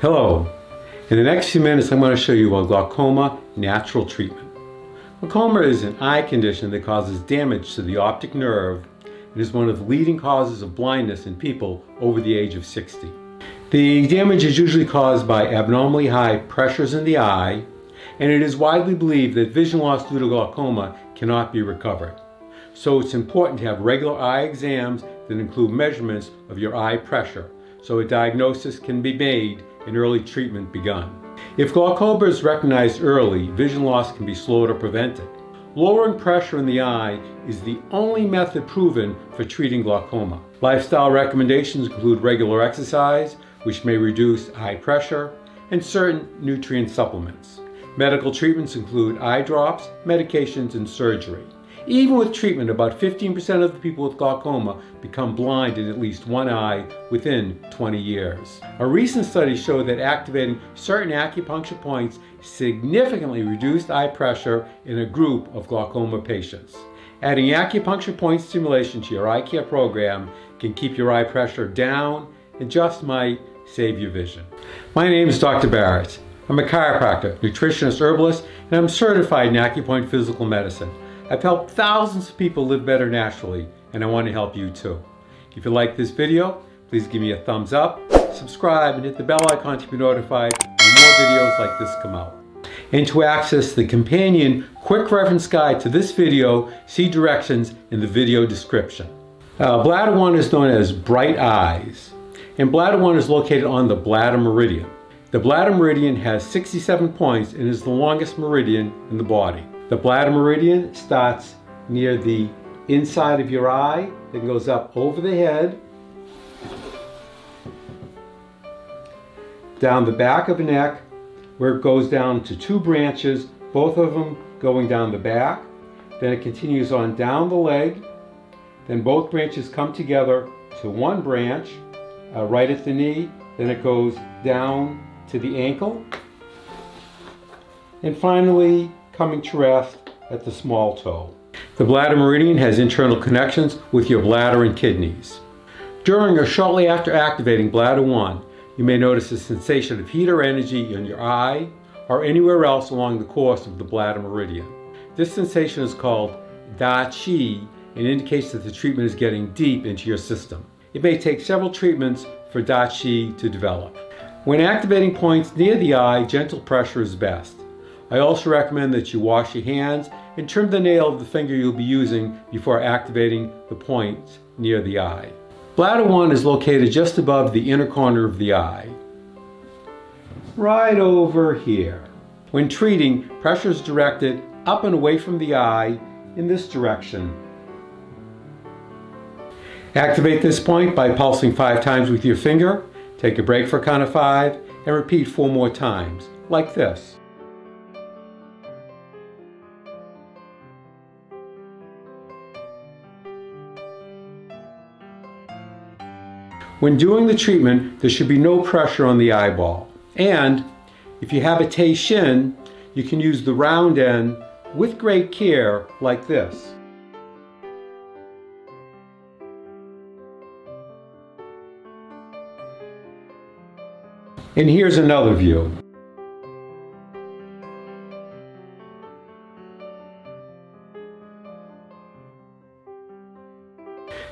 Hello. In the next few minutes, I'm going to show you a glaucoma natural treatment. Glaucoma is an eye condition that causes damage to the optic nerve and is one of the leading causes of blindness in people over the age of 60. The damage is usually caused by abnormally high pressures in the eye, and it is widely believed that vision loss due to glaucoma cannot be recovered. So it's important to have regular eye exams that include measurements of your eye pressure so a diagnosis can be made and early treatment begun. If glaucoma is recognized early, vision loss can be slowed or prevented. Lowering pressure in the eye is the only method proven for treating glaucoma. Lifestyle recommendations include regular exercise, which may reduce eye pressure, and certain nutrient supplements. Medical treatments include eye drops, medications, and surgery. Even with treatment, about 15% of the people with glaucoma become blind in at least one eye within 20 years. A recent study showed that activating certain acupuncture points significantly reduced eye pressure in a group of glaucoma patients. Adding acupuncture point stimulation to your eye care program can keep your eye pressure down and just might save your vision. My name is Dr. Baritz. I'm a chiropractor, nutritionist, herbalist, and I'm certified in acupoint physical medicine. I've helped thousands of people live better naturally, and I want to help you too. If you like this video, please give me a thumbs up, subscribe, and hit the bell icon to be notified when more videos like this come out. And to access the companion quick reference guide to this video, see directions in the video description. Uh, bladder 1 is known as bright eyes, and bladder 1 is located on the bladder meridian. The bladder meridian has 67 points and is the longest meridian in the body. The bladder meridian starts near the inside of your eye, then goes up over the head, down the back of the neck, where it goes down to two branches, both of them going down the back. Then it continues on down the leg. Then both branches come together to one branch uh, right at the knee. Then it goes down to the ankle. And finally, coming to rest at the small toe. The bladder meridian has internal connections with your bladder and kidneys. During or shortly after activating bladder 1, you may notice a sensation of heat or energy in your eye or anywhere else along the course of the bladder meridian. This sensation is called Da Qi and indicates that the treatment is getting deep into your system. It may take several treatments for Da Qi to develop. When activating points near the eye, gentle pressure is best. I also recommend that you wash your hands and trim the nail of the finger you'll be using before activating the points near the eye. Bladder 1 is located just above the inner corner of the eye. Right over here. When treating, pressure is directed up and away from the eye in this direction. Activate this point by pulsing five times with your finger, take a break for count of five, and repeat four more times, like this. When doing the treatment, there should be no pressure on the eyeball. And if you have a teishin, you can use the round end with great care like this. And here's another view.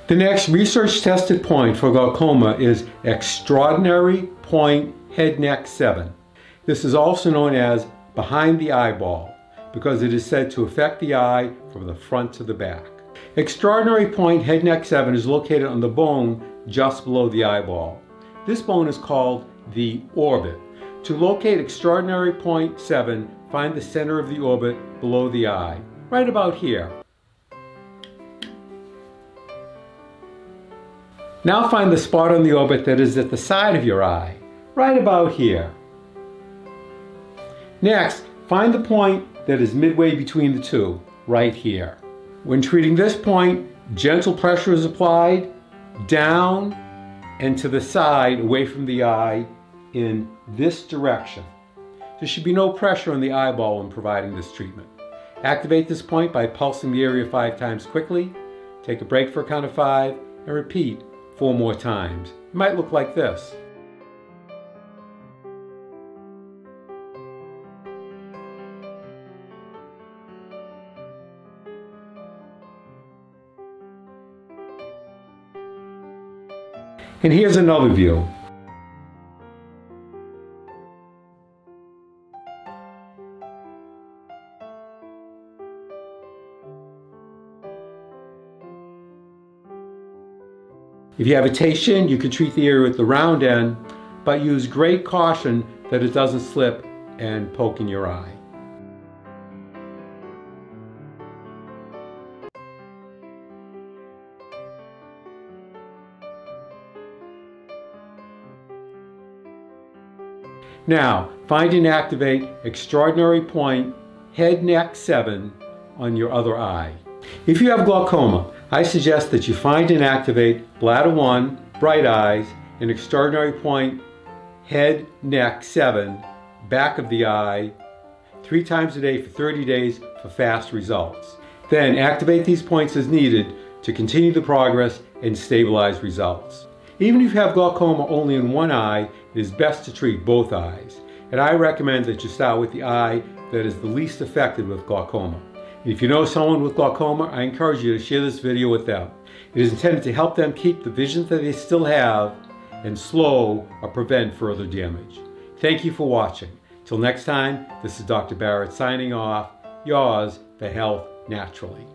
The next research tested point for glaucoma is extraordinary point head neck 7. This is also known as behind the eyeball because it is said to affect the eye from the front to the back. Extraordinary point head neck 7 is located on the bone just below the eyeball. This bone is called the orbit. To locate extraordinary point 7, find the center of the orbit below the eye, right about here. Now find the spot on the orbit that is at the side of your eye, right about here. Next, find the point that is midway between the two, right here. When treating this point, gentle pressure is applied down and to the side away from the eye in this direction. There should be no pressure on the eyeball when providing this treatment. Activate this point by pulsing the area five times quickly, take a break for a count of five, and repeat four more times. It might look like this. And here's another view. If you have a teishin, you can treat the area with the round end, but use great caution that it doesn't slip and poke in your eye. Now, find and activate extraordinary point head neck 7 on your other eye. If you have glaucoma, I suggest that you find and activate bladder 1, bright eyes, and extraordinary point head neck 7 back of the eye three times a day for 30 days for fast results. Then activate these points as needed to continue the progress and stabilize results. Even if you have glaucoma only in one eye, it is best to treat both eyes. And I recommend that you start with the eye that is the least affected with glaucoma. If you know someone with glaucoma, I encourage you to share this video with them. It is intended to help them keep the vision that they still have and slow or prevent further damage. Thank you for watching. Till next time, this is Dr. Baritz signing off, yours for health naturally.